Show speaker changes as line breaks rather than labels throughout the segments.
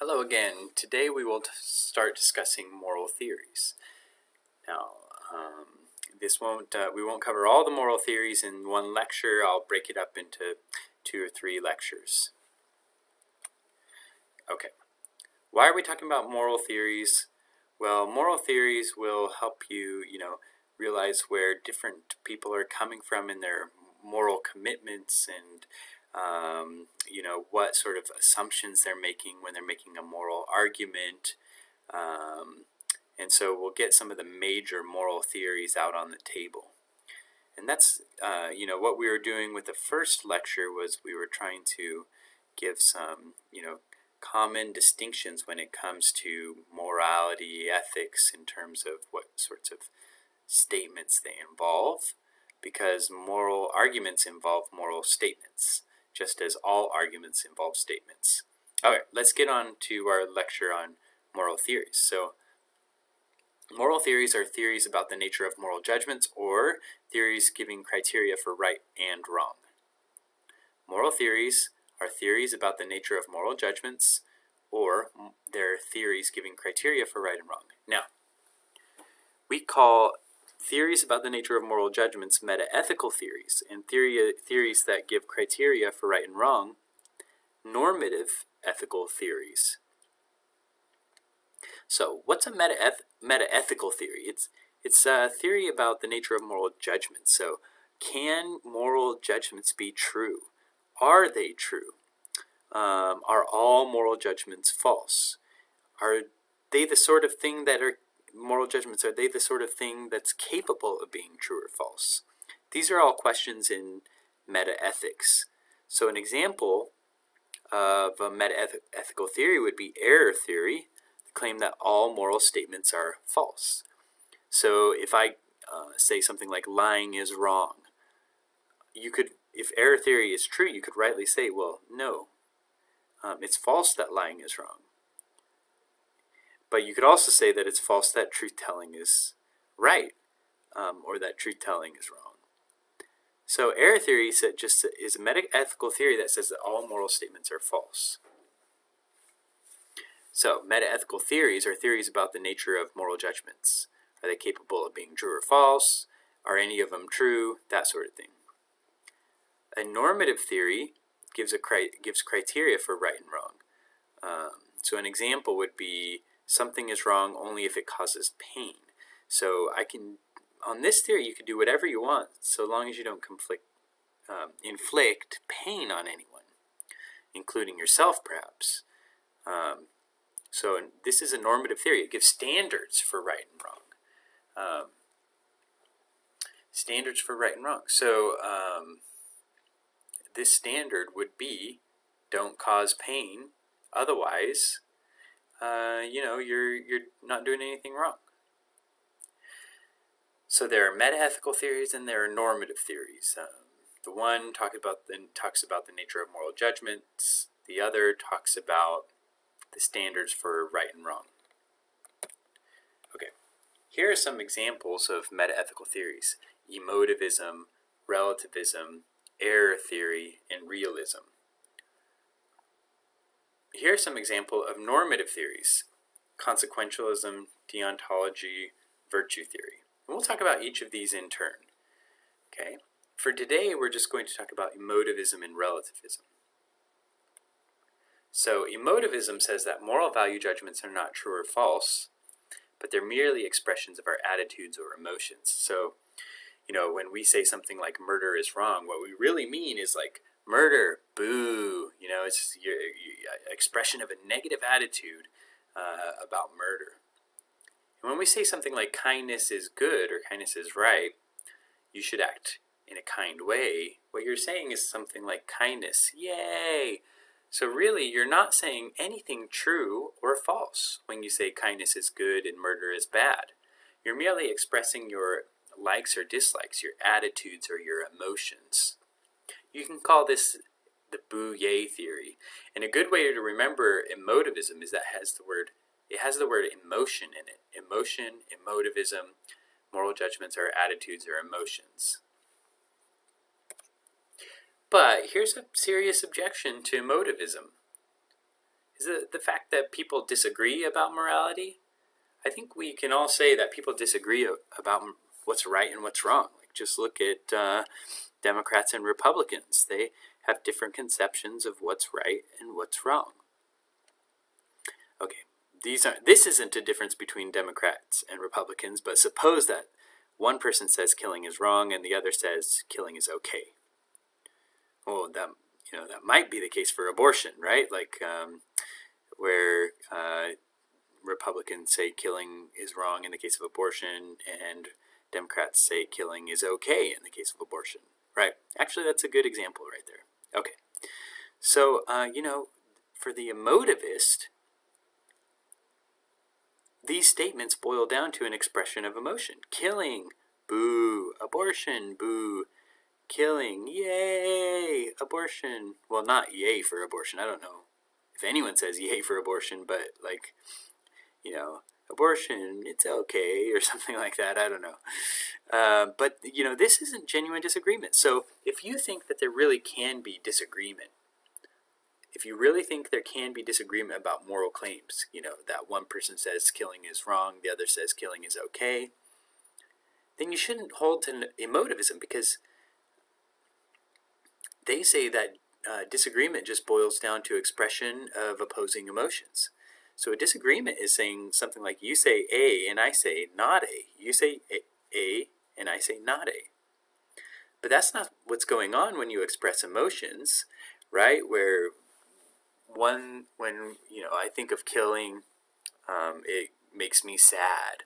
Hello again. Today we will start discussing moral theories. Now, um, this won't uh, we won't cover all the moral theories in one lecture. I'll break it up into two or three lectures. Okay. Why are we talking about moral theories? Well, moral theories will help you, you know, realize where different people are coming from in their moral commitments and um, you know, what sort of assumptions they're making when they're making a moral argument. Um, and so we'll get some of the major moral theories out on the table. And that's, uh, you know, what we were doing with the first lecture was we were trying to give some, you know, common distinctions when it comes to morality, ethics, in terms of what sorts of statements they involve, because moral arguments involve moral statements just as all arguments involve statements. Alright, let's get on to our lecture on moral theories. So, moral theories are theories about the nature of moral judgments or theories giving criteria for right and wrong. Moral theories are theories about the nature of moral judgments or they're theories giving criteria for right and wrong. Now, we call theories about the nature of moral judgments, meta-ethical theories, and theory, theories that give criteria for right and wrong, normative ethical theories. So, what's a meta metaethical theory? It's it's a theory about the nature of moral judgments. So, can moral judgments be true? Are they true? Um, are all moral judgments false? Are they the sort of thing that are moral judgments, are they the sort of thing that's capable of being true or false? These are all questions in metaethics. So an example of a metaethical theory would be error theory, the claim that all moral statements are false. So if I uh, say something like lying is wrong, you could, if error theory is true, you could rightly say, well, no, um, it's false that lying is wrong. But you could also say that it's false that truth telling is right, um, or that truth telling is wrong. So error theory just is a metaethical theory that says that all moral statements are false. So metaethical theories are theories about the nature of moral judgments. Are they capable of being true or false? Are any of them true? That sort of thing. A normative theory gives a gives criteria for right and wrong. Um, so an example would be something is wrong only if it causes pain. So I can, on this theory, you can do whatever you want so long as you don't conflict, um, inflict pain on anyone, including yourself perhaps. Um, so this is a normative theory. It gives standards for right and wrong. Um, standards for right and wrong. So um, this standard would be don't cause pain, otherwise uh, you know, you're, you're not doing anything wrong. So there are metaethical theories and there are normative theories. Um, the one talk about then talks about the nature of moral judgments. The other talks about the standards for right and wrong. Okay, here are some examples of metaethical theories: emotivism, relativism, error theory, and realism. Here are some examples of normative theories. Consequentialism, deontology, virtue theory. And we'll talk about each of these in turn. Okay. For today, we're just going to talk about emotivism and relativism. So emotivism says that moral value judgments are not true or false, but they're merely expressions of our attitudes or emotions. So, you know, when we say something like murder is wrong, what we really mean is like murder, boo. You know, it's your, your expression of a negative attitude uh, about murder. And when we say something like kindness is good or kindness is right, you should act in a kind way. What you're saying is something like kindness, yay. So really, you're not saying anything true or false when you say kindness is good and murder is bad. You're merely expressing your likes or dislikes, your attitudes or your emotions. You can call this the Boo-Yay theory. And a good way to remember emotivism is that it has the word it has the word emotion in it. Emotion, emotivism, moral judgments are attitudes or emotions. But here's a serious objection to emotivism. Is the, the fact that people disagree about morality, I think we can all say that people disagree about what's right and what's wrong. Like just look at uh, Democrats and Republicans. They have different conceptions of what's right and what's wrong. Okay, these are this isn't a difference between Democrats and Republicans, but suppose that one person says killing is wrong and the other says killing is okay. Well, that you know that might be the case for abortion, right? Like um, where uh, Republicans say killing is wrong in the case of abortion, and Democrats say killing is okay in the case of abortion. Right. Actually, that's a good example right there. Okay. So, uh, you know, for the emotivist, these statements boil down to an expression of emotion. Killing, boo. Abortion, boo. Killing, yay. Abortion. Well, not yay for abortion. I don't know if anyone says yay for abortion, but like you know, abortion, it's okay, or something like that. I don't know. Uh, but, you know, this isn't genuine disagreement. So if you think that there really can be disagreement, if you really think there can be disagreement about moral claims, you know, that one person says killing is wrong, the other says killing is okay, then you shouldn't hold to emotivism because they say that uh, disagreement just boils down to expression of opposing emotions. So a disagreement is saying something like you say A and I say not A. You say A, and I say not A. But that's not what's going on when you express emotions, right? Where one, when you know, I think of killing, um, it makes me sad,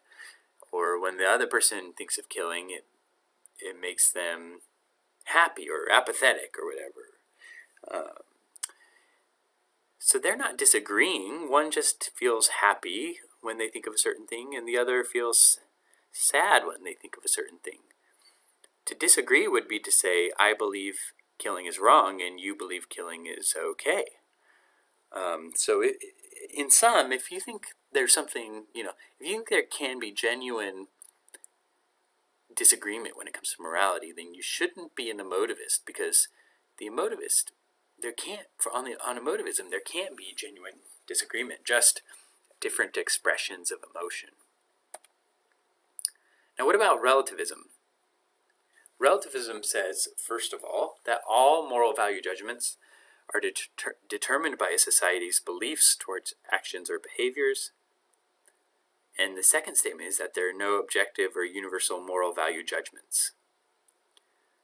or when the other person thinks of killing, it it makes them happy or apathetic or whatever. Uh, so they're not disagreeing. One just feels happy when they think of a certain thing, and the other feels sad when they think of a certain thing. To disagree would be to say, I believe killing is wrong, and you believe killing is okay. Um, so, it, in sum, if you think there's something, you know, if you think there can be genuine disagreement when it comes to morality, then you shouldn't be an emotivist because the emotivist there can't for on the on emotivism there can't be genuine disagreement, just different expressions of emotion. Now, what about relativism? Relativism says, first of all, that all moral value judgments are deter determined by a society's beliefs towards actions or behaviors. And the second statement is that there are no objective or universal moral value judgments.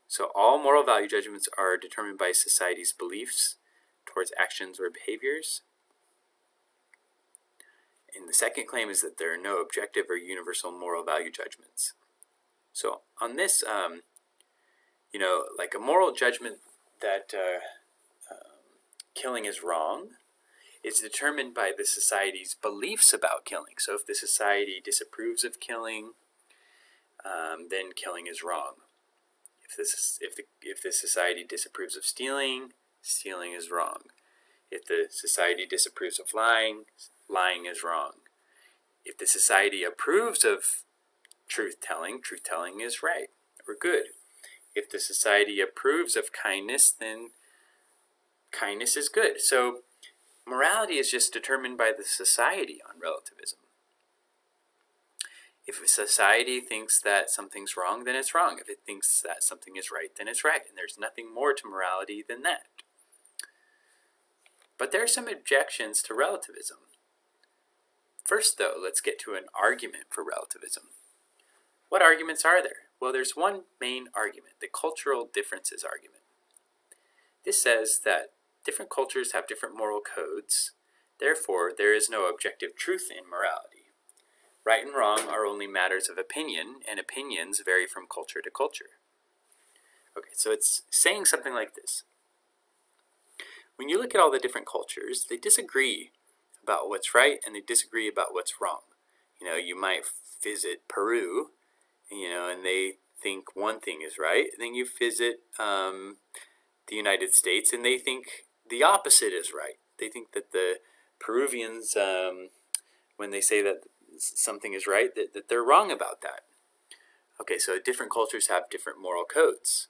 So all moral value judgments are determined by society's beliefs towards actions or behaviors. And the second claim is that there are no objective or universal moral value judgments. So on this, um, you know, like a moral judgment that uh, um, killing is wrong is determined by the society's beliefs about killing. So if the society disapproves of killing, um, then killing is wrong. If this if the if the society disapproves of stealing, stealing is wrong. If the society disapproves of lying, lying is wrong. If the society approves of truth telling, truth telling is right or good. If the society approves of kindness, then kindness is good. So morality is just determined by the society on relativism. If a society thinks that something's wrong, then it's wrong. If it thinks that something is right, then it's right. And there's nothing more to morality than that. But there are some objections to relativism. First, though, let's get to an argument for relativism. What arguments are there? Well, there's one main argument, the cultural differences argument. This says that different cultures have different moral codes, therefore, there is no objective truth in morality. Right and wrong are only matters of opinion, and opinions vary from culture to culture. Okay, so it's saying something like this. When you look at all the different cultures, they disagree about what's right and they disagree about what's wrong. You know, you might visit Peru, you know, and they think one thing is right. And Then you visit um, the United States and they think the opposite is right. They think that the Peruvians, um, when they say that something is right, that, that they're wrong about that. Okay, so different cultures have different moral codes.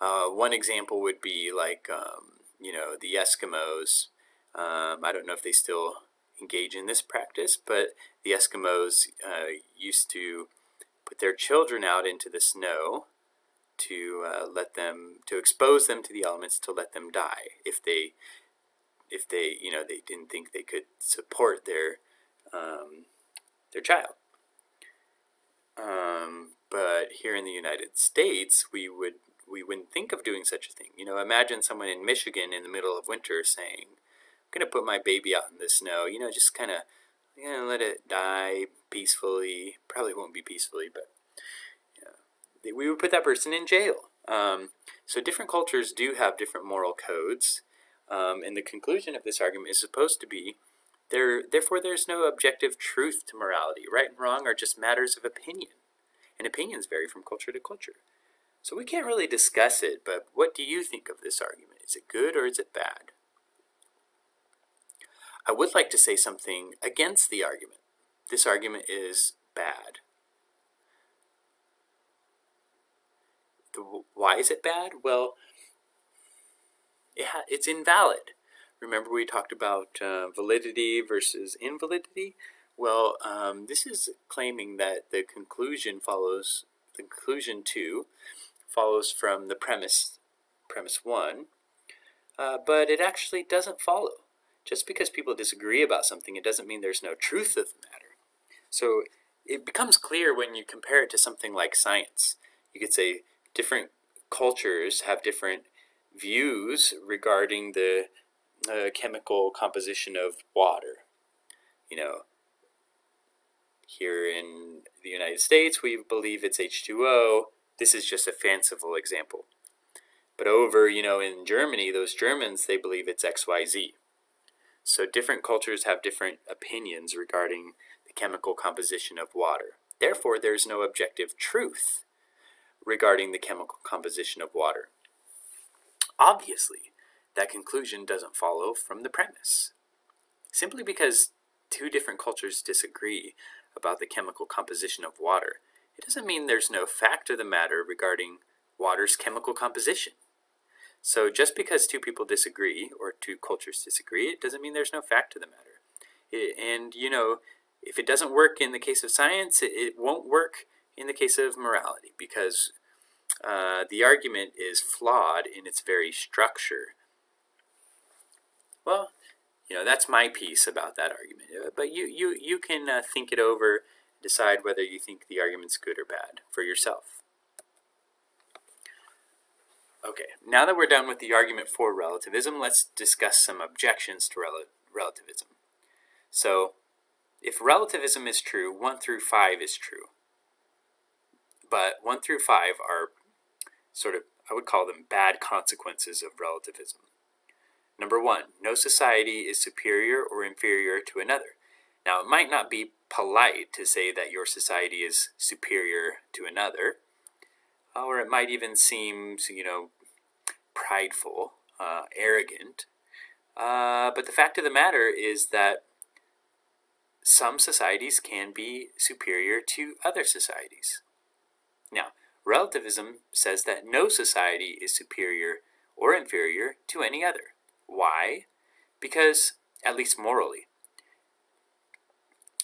Uh, one example would be like, um, you know, the Eskimos. Um, I don't know if they still engage in this practice, but the Eskimos uh, used to put their children out into the snow to uh, let them to expose them to the elements to let them die if they if they you know they didn't think they could support their um, their child. Um, but here in the United States, we would we wouldn't think of doing such a thing. You know, imagine someone in Michigan in the middle of winter saying, "I'm going to put my baby out in the snow." You know, just kind of you know, let it die peacefully. Probably won't be peacefully, but know, we would put that person in jail. Um, so different cultures do have different moral codes, um, and the conclusion of this argument is supposed to be there. Therefore, there's no objective truth to morality. Right and wrong are just matters of opinion, and opinions vary from culture to culture. So we can't really discuss it, but what do you think of this argument? Is it good or is it bad? I would like to say something against the argument. This argument is bad. The, why is it bad? Well, it it's invalid. Remember we talked about uh, validity versus invalidity? Well, um, this is claiming that the conclusion follows, the conclusion two follows from the premise, premise one, uh, but it actually doesn't follow. Just because people disagree about something, it doesn't mean there's no truth of the matter. So it becomes clear when you compare it to something like science. You could say different cultures have different views regarding the uh, chemical composition of water. You know, here in the United States, we believe it's H2O. This is just a fanciful example. But over, you know, in Germany, those Germans, they believe it's XYZ. So different cultures have different opinions regarding the chemical composition of water. Therefore, there's no objective truth regarding the chemical composition of water. Obviously, that conclusion doesn't follow from the premise. Simply because two different cultures disagree about the chemical composition of water, it doesn't mean there's no fact of the matter regarding water's chemical composition. So just because two people disagree or two cultures disagree, it doesn't mean there's no fact to the matter. It, and, you know, if it doesn't work in the case of science, it, it won't work in the case of morality because uh, the argument is flawed in its very structure. Well, you know, that's my piece about that argument. Uh, but you, you, you can uh, think it over, decide whether you think the argument's good or bad for yourself. Okay, now that we're done with the argument for relativism, let's discuss some objections to rel relativism. So, if relativism is true, 1 through 5 is true. But 1 through 5 are sort of, I would call them bad consequences of relativism. Number one, no society is superior or inferior to another. Now, it might not be polite to say that your society is superior to another, or it might even seem, you know, prideful, uh, arrogant. Uh, but the fact of the matter is that some societies can be superior to other societies. Now, relativism says that no society is superior or inferior to any other. Why? Because, at least morally,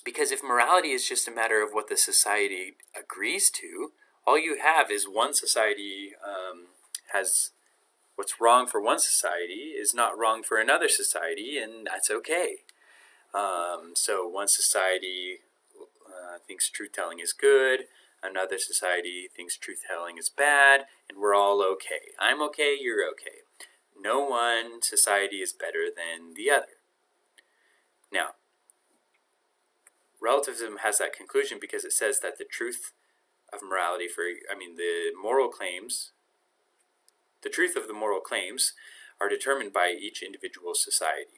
because if morality is just a matter of what the society agrees to, all you have is one society um, has what's wrong for one society is not wrong for another society, and that's okay. Um, so one society uh, thinks truth telling is good, another society thinks truth telling is bad, and we're all okay. I'm okay, you're okay. No one society is better than the other. Now, relativism has that conclusion because it says that the truth of morality for I mean the moral claims the truth of the moral claims are determined by each individual society.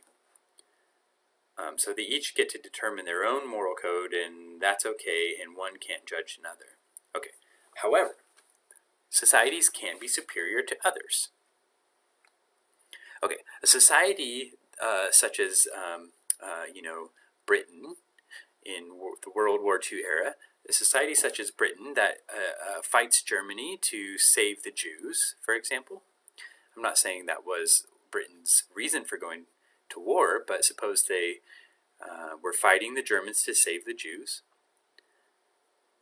Um, so they each get to determine their own moral code and that's okay and one can't judge another. Okay. However, societies can be superior to others. Okay, a society uh, such as, um, uh, you know, Britain in the World War II era a society such as Britain that uh, uh, fights Germany to save the Jews, for example. I'm not saying that was Britain's reason for going to war, but suppose they uh, were fighting the Germans to save the Jews.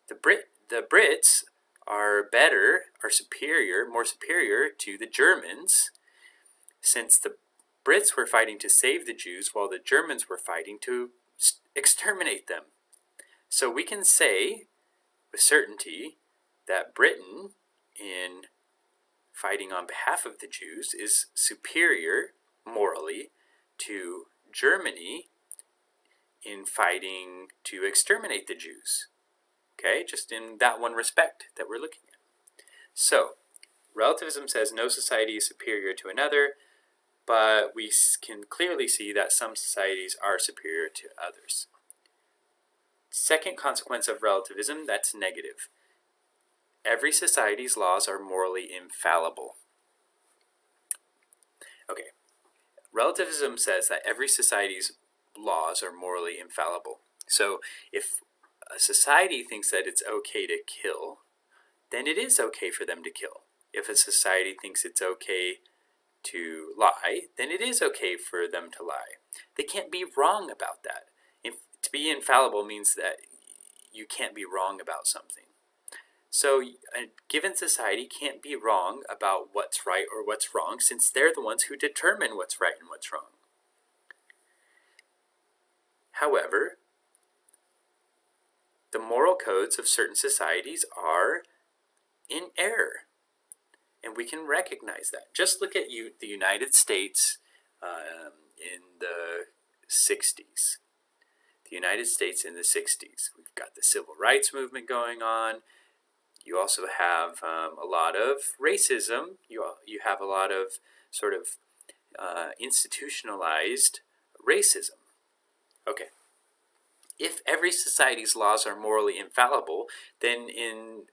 The Brit the Brits are better, are superior, more superior to the Germans, since the Brits were fighting to save the Jews while the Germans were fighting to exterminate them. So we can say with certainty that Britain, in fighting on behalf of the Jews, is superior morally to Germany in fighting to exterminate the Jews. Okay, just in that one respect that we're looking at. So, relativism says no society is superior to another, but we can clearly see that some societies are superior to others. Second consequence of relativism, that's negative. Every society's laws are morally infallible. Okay, relativism says that every society's laws are morally infallible. So if a society thinks that it's okay to kill, then it is okay for them to kill. If a society thinks it's okay to lie, then it is okay for them to lie. They can't be wrong about that. If, to be infallible means that you can't be wrong about something. So a given society can't be wrong about what's right or what's wrong since they're the ones who determine what's right and what's wrong. However, the moral codes of certain societies are in error. And we can recognize that. Just look at you, the United States um, in the 60s. The United States in the 60s. We've got the civil rights movement going on. You also have um, a lot of racism. You, you have a lot of sort of uh, institutionalized racism. Okay if every society's laws are morally infallible, then in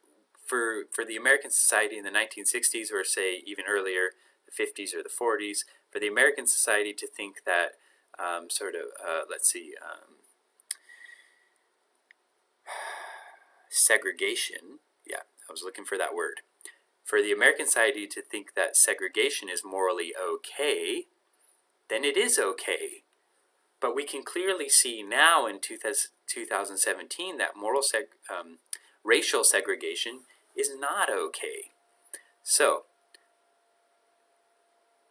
for for the American society in the 1960s or say even earlier, the 50s or the 40s, for the American society to think that um, sort of uh, let's see um, segregation. Yeah, I was looking for that word. For the American society to think that segregation is morally okay, then it is okay but we can clearly see now in 2017 that moral seg um, racial segregation is not okay. So,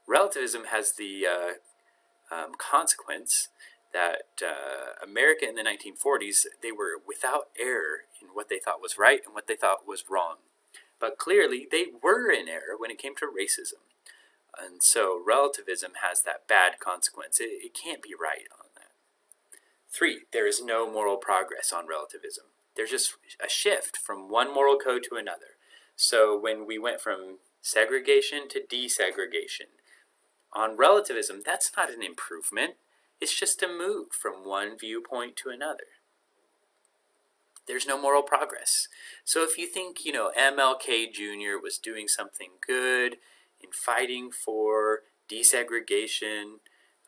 relativism has the uh, um, consequence that uh, America in the 1940s, they were without error in what they thought was right and what they thought was wrong. But clearly, they were in error when it came to racism. And so relativism has that bad consequence. It, it can't be right on that. Three, there is no moral progress on relativism. There's just a shift from one moral code to another. So when we went from segregation to desegregation, on relativism, that's not an improvement. It's just a move from one viewpoint to another. There's no moral progress. So if you think, you know, MLK Jr. was doing something good, in fighting for desegregation,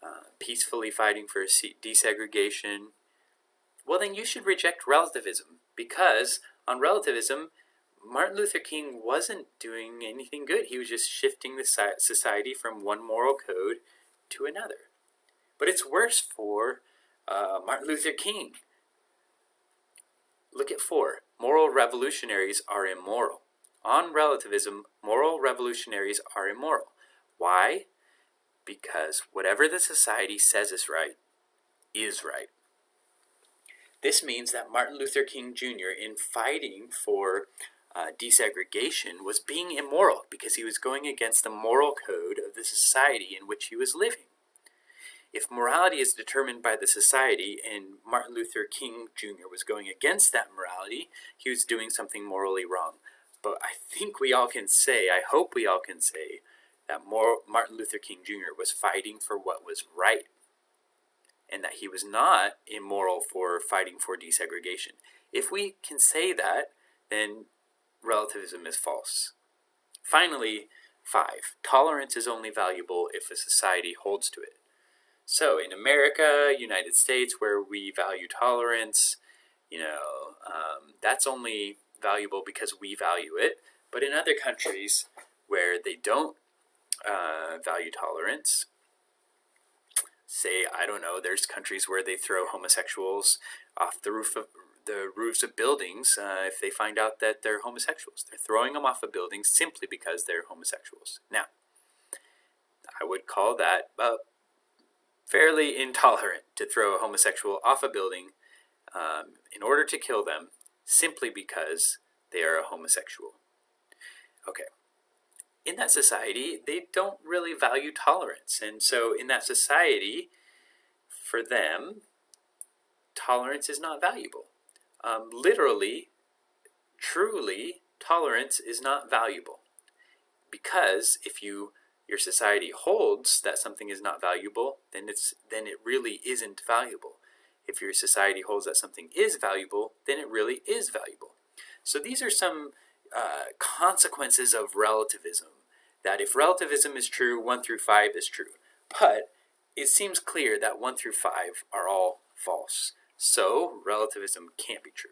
uh, peacefully fighting for desegregation, well, then you should reject relativism because on relativism, Martin Luther King wasn't doing anything good. He was just shifting the society from one moral code to another. But it's worse for uh, Martin Luther King. Look at four. Moral revolutionaries are immoral. On relativism, moral revolutionaries are immoral. Why? Because whatever the society says is right, is right. This means that Martin Luther King Jr., in fighting for uh, desegregation, was being immoral because he was going against the moral code of the society in which he was living. If morality is determined by the society and Martin Luther King Jr. was going against that morality, he was doing something morally wrong. But I think we all can say, I hope we all can say, that Martin Luther King Jr. was fighting for what was right and that he was not immoral for fighting for desegregation. If we can say that, then relativism is false. Finally, five, tolerance is only valuable if a society holds to it. So in America, United States, where we value tolerance, you know, um, that's only valuable because we value it. But in other countries where they don't uh, value tolerance. Say, I don't know, there's countries where they throw homosexuals off the roof of the roofs of buildings uh, if they find out that they're homosexuals. They're throwing them off of building simply because they're homosexuals. Now, I would call that uh, fairly intolerant to throw a homosexual off a building um, in order to kill them simply because they are a homosexual. Okay. In that society, they don't really value tolerance. And so, in that society, for them, tolerance is not valuable. Um, literally, truly, tolerance is not valuable. Because if you your society holds that something is not valuable, then it's then it really isn't valuable. If your society holds that something is valuable, then it really is valuable. So these are some uh, consequences of relativism. That if relativism is true, one through five is true. But it seems clear that one through five are all false. So relativism can't be true.